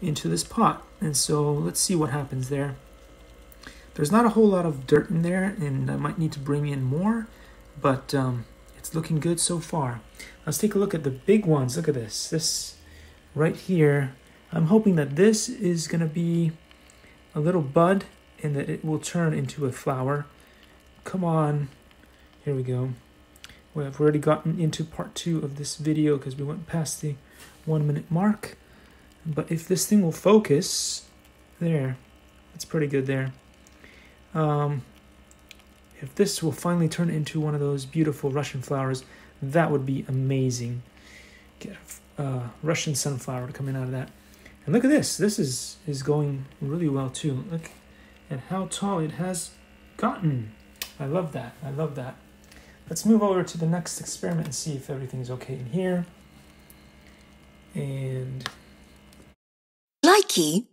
into this pot. And so let's see what happens there. There's not a whole lot of dirt in there, and I might need to bring in more, but um, it's looking good so far. Let's take a look at the big ones. Look at this. This right here. I'm hoping that this is going to be a little bud and that it will turn into a flower. Come on. Here we go. We have already gotten into part two of this video because we went past the one minute mark. But if this thing will focus, there, that's pretty good there. Um, if this will finally turn into one of those beautiful Russian flowers, that would be amazing. Get a uh, Russian sunflower coming out of that. And look at this. This is, is going really well too. Look at how tall it has gotten. I love that. I love that. Let's move over to the next experiment and see if everything's okay in here. And Key.